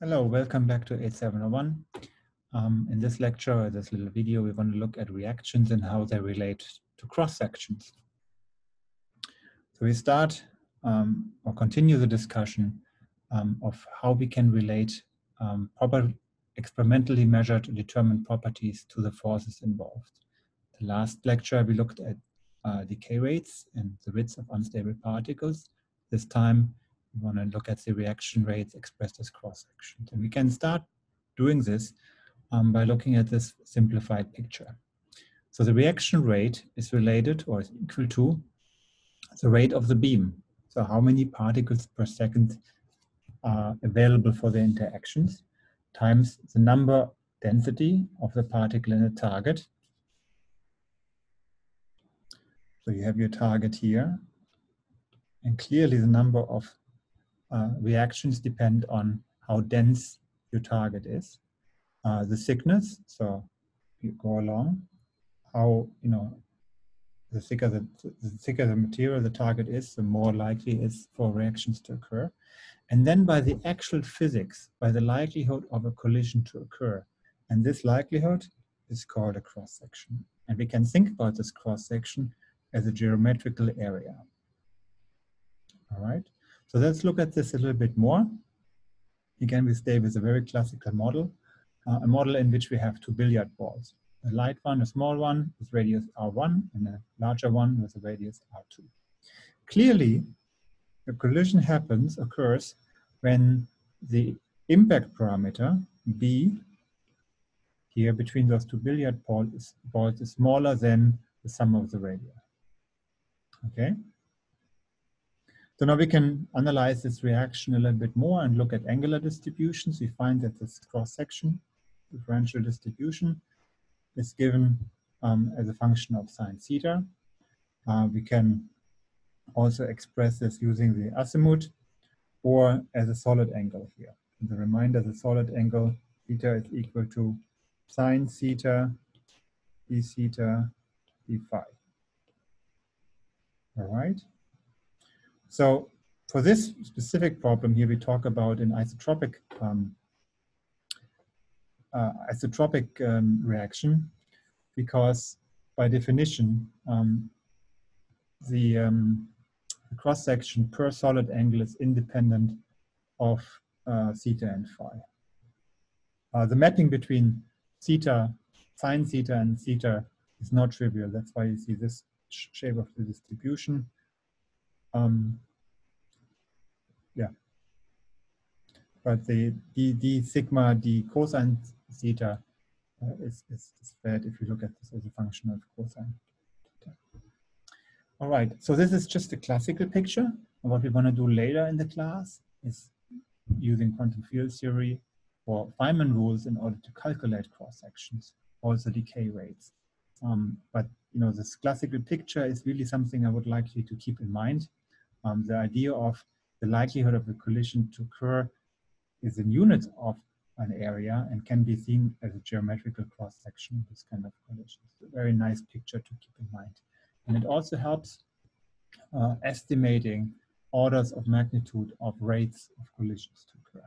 Hello, welcome back to 8701. Um, in this lecture, this little video, we want to look at reactions and how they relate to cross-sections. So we start um, or continue the discussion um, of how we can relate um, proper experimentally measured determined properties to the forces involved. The last lecture, we looked at uh, decay rates and the widths of unstable particles. This time, we want to look at the reaction rates expressed as cross-sections. And we can start doing this um, by looking at this simplified picture. So the reaction rate is related or is equal to the rate of the beam. So how many particles per second are available for the interactions times the number density of the particle in the target. So you have your target here. And clearly the number of uh, reactions depend on how dense your target is. Uh, the thickness, so you go along, how, you know, the thicker the, the thicker the material the target is, the more likely is for reactions to occur. And then by the actual physics, by the likelihood of a collision to occur. And this likelihood is called a cross-section. And we can think about this cross-section as a geometrical area. All right. So let's look at this a little bit more. Again, we stay with a very classical model, uh, a model in which we have two billiard balls. A light one, a small one with radius R1 and a larger one with a radius R2. Clearly, a collision happens, occurs when the impact parameter B here between those two billiard balls, balls is smaller than the sum of the radii. Okay? So now we can analyze this reaction a little bit more and look at angular distributions. We find that this cross-section differential distribution is given um, as a function of sine theta. Uh, we can also express this using the azimuth or as a solid angle here. As a reminder, the solid angle theta is equal to sine theta d theta d phi. All right. So for this specific problem here, we talk about an isotropic um, uh, isotropic um, reaction because by definition, um, the, um, the cross-section per solid angle is independent of uh, theta and phi. Uh, the mapping between theta, sine theta and theta is not trivial. That's why you see this shape of the distribution. Um, yeah. But the d, d sigma d cosine theta uh, is, is, is bad if you look at this as a function of cosine. Theta. All right, so this is just a classical picture. And what we want to do later in the class is using quantum field theory or Feynman rules in order to calculate cross sections, also decay rates. Um, but you know, this classical picture is really something I would like you to keep in mind um, the idea of the likelihood of a collision to occur is in units of an area and can be seen as a geometrical cross-section of this kind of collision. collisions. a very nice picture to keep in mind. And it also helps uh, estimating orders of magnitude of rates of collisions to occur.